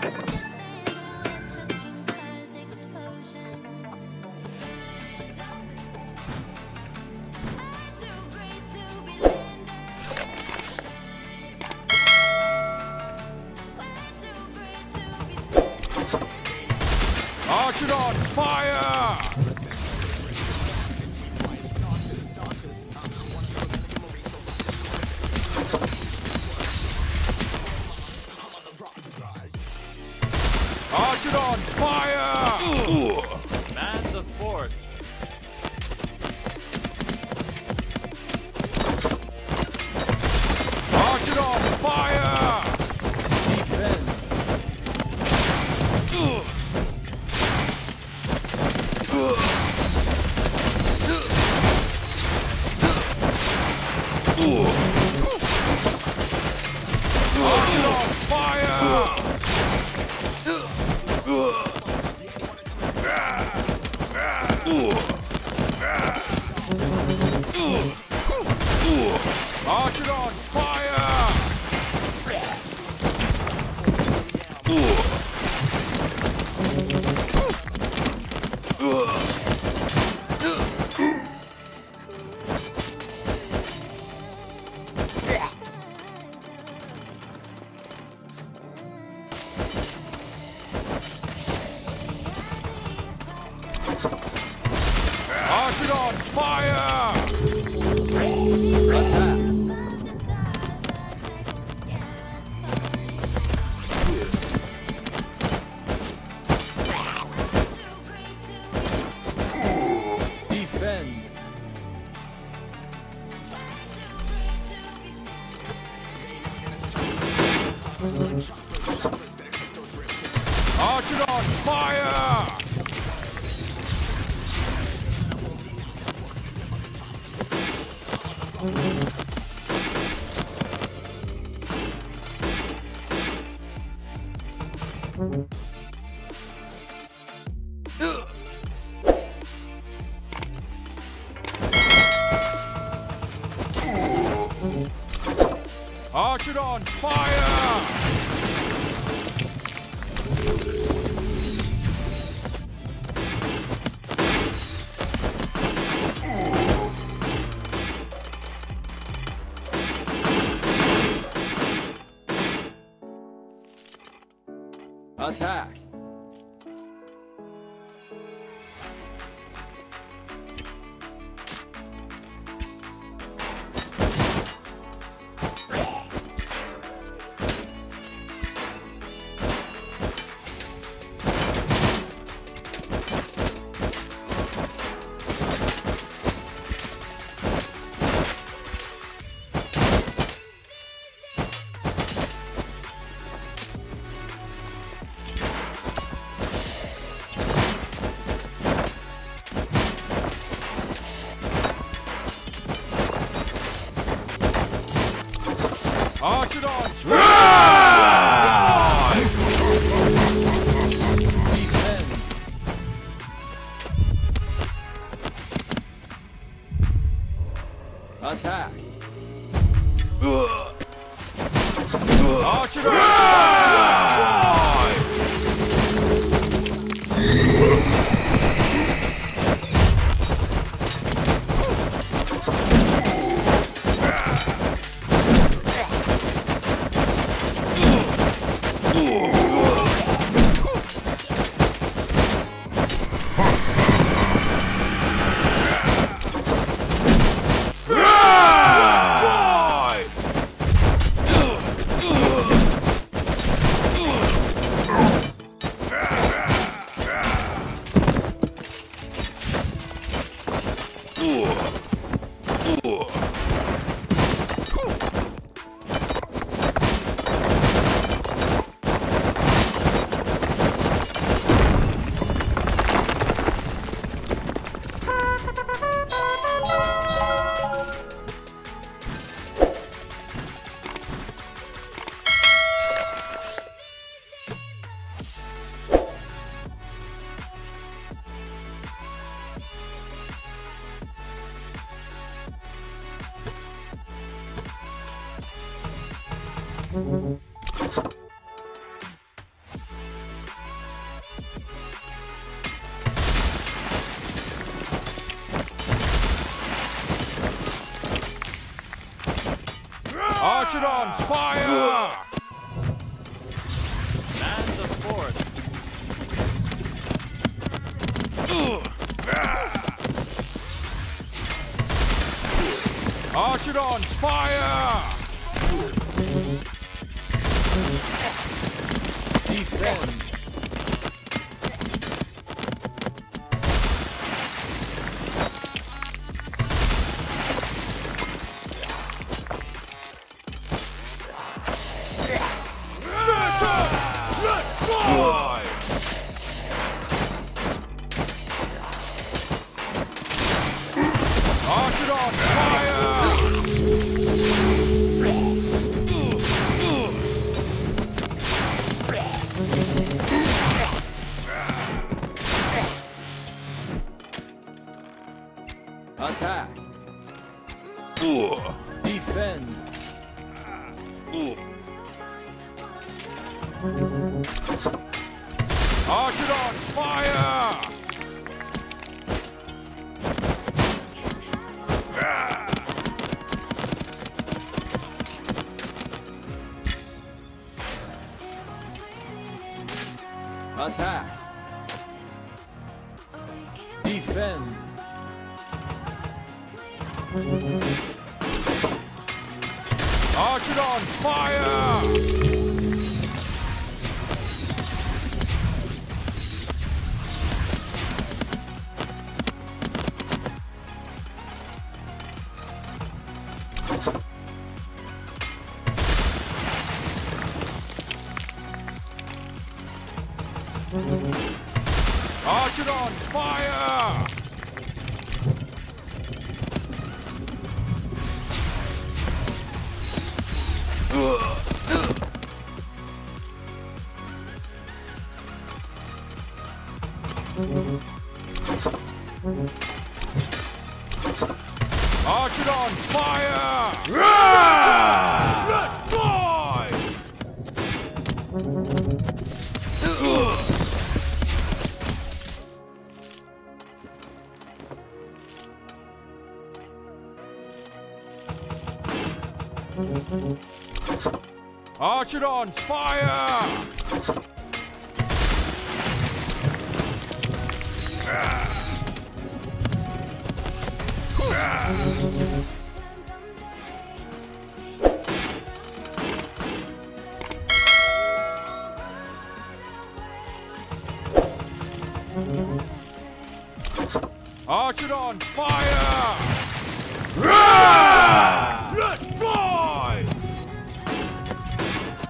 我们都是。Archidons, Archidons, fire! Archidons, fire! Attack. Attack. Archidons, Archidons, fire! Man the fort. Archidons, fire! Archidons, fire! Attack. Defend. Archidons, fire! Archidons, fire! Archidons, Archidons, fire! Archidons, fire!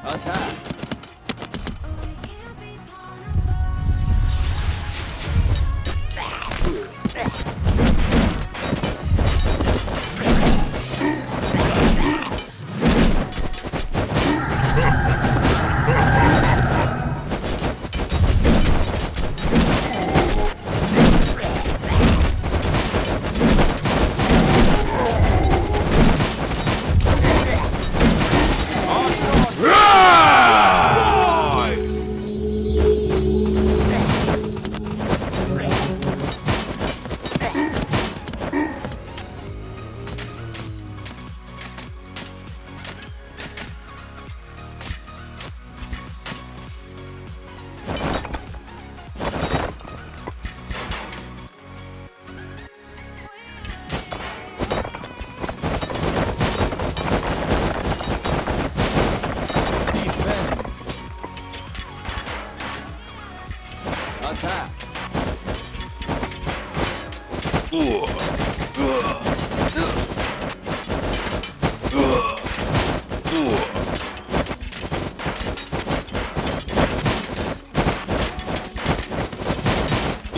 Attack. Attack.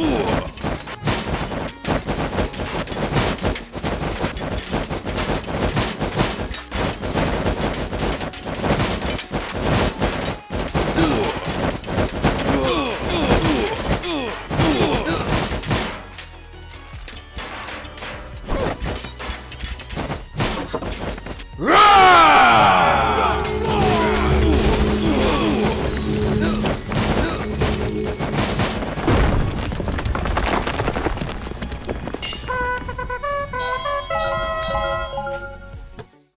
Run!